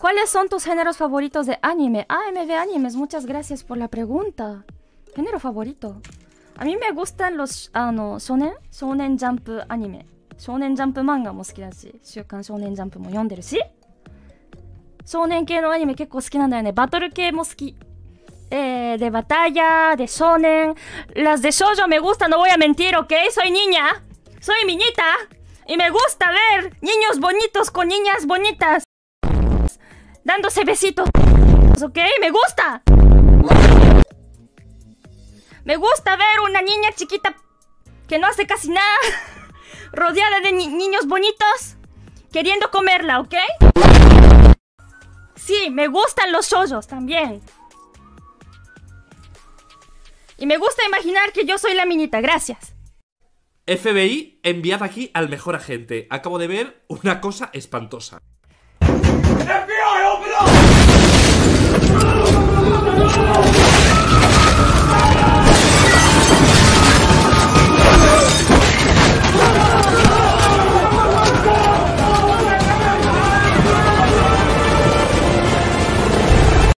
¿Cuáles son tus géneros favoritos de anime? AMV Animes, muchas gracias por la pregunta. Género favorito. A mí me gustan los, ah, no, shonen, shonen jump anime. Shonen jump manga も好きだし、週刊少年ジャンプも読んでるし、少年系のアニメ結構好きなんだよね。バトル系も好き。Eh, de batalla, de shonen. Las de shoujo me gustan, no voy a mentir, ¿ok? Soy niña. Soy niñita. Y me gusta ver niños bonitos con niñas bonitas. Dándose besitos. ¿Ok? Me gusta. Me gusta ver una niña chiquita que no hace casi nada. Rodeada de ni niños bonitos. Queriendo comerla, ¿ok? Sí, me gustan los shoujos también. Y me gusta imaginar que yo soy la minita, gracias. FBI, enviad aquí al mejor agente. Acabo de ver una cosa espantosa. FBI, open up!